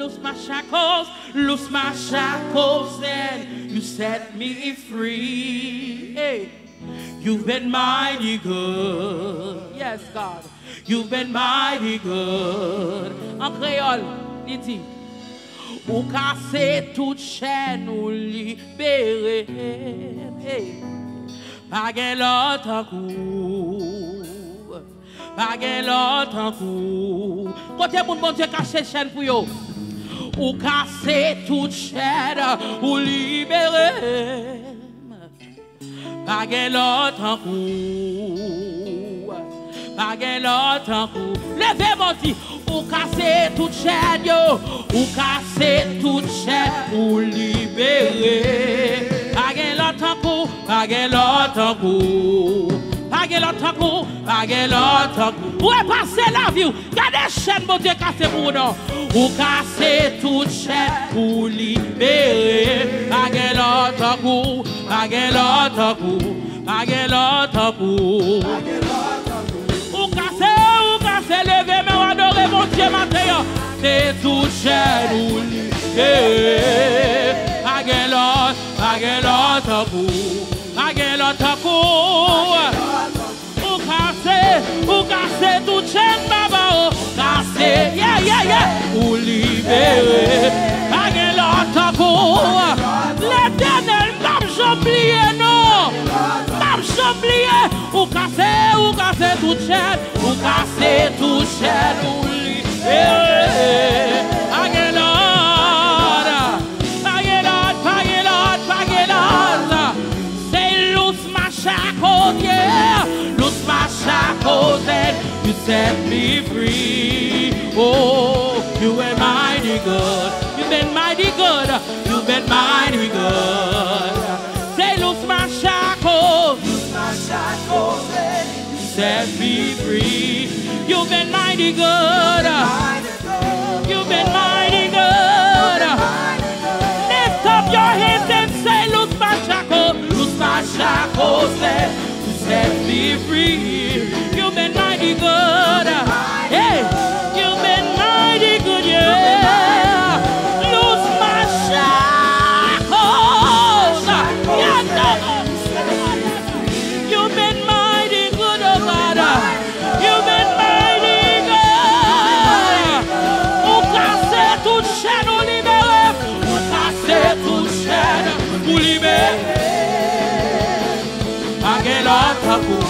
loose my shackles, loose my shackles, and you set me free. Hey, you've been mighty good. Yes, God. You've been mighty good. En créole, il dit. Ou casser toute chaîne ou libérer. Hey. Pa gen lot an kou Pa gen lot an kou Kote moun moun Dieu kache chen pou yo ou casser toute chaîne ou libérer. Pas l'autre en coup, pas l'autre en coup. Levez mon petit, ou casser toute chaîne, yo. ou casser toute chaîne ou libérer. Pas l'autre en coup, pas l'autre en coup. Page l'autre coup, page l'autre coup. Où est passé la vie? Gardez chaîne, mon Dieu, cassez-vous, non. Pou kase tout chèp pou libere Page lot akou, page lot akou, page lot akou Ou kase, ou kase leve men wadore mon diye mater Te tout chèp pou libere Page lot, lot libere Pa gen lot an kou L'Eternel m'am jambliye non M'am jambliye Ou kase, ou kase tout chen Ou kase tout chen Ou libere Pa gen lot Pa gen lot, pa gen lot, pa gen lot Say loose my shackles, yeah Loose my shackles and you set me free Oh, you good You've been mighty good You've been mighty good Say loose my shackles Loose my shackles. set me free. You've been mighty good. You've been mighty good. Lift up your hands and say, Loose my shackles, loose my shackles, set me free. barraco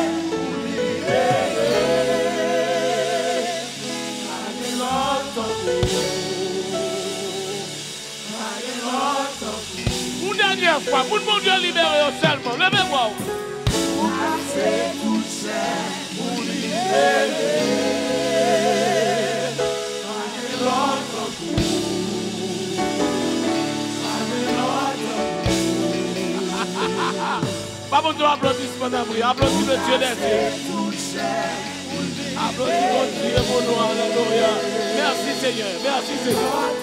foi. Moun Dieu libéré seulement. Levez-moi. Pour Pas bon le Dieu des. Applaudis mon Dieu, mon nom, alléluia. Merci Seigneur, merci Seigneur.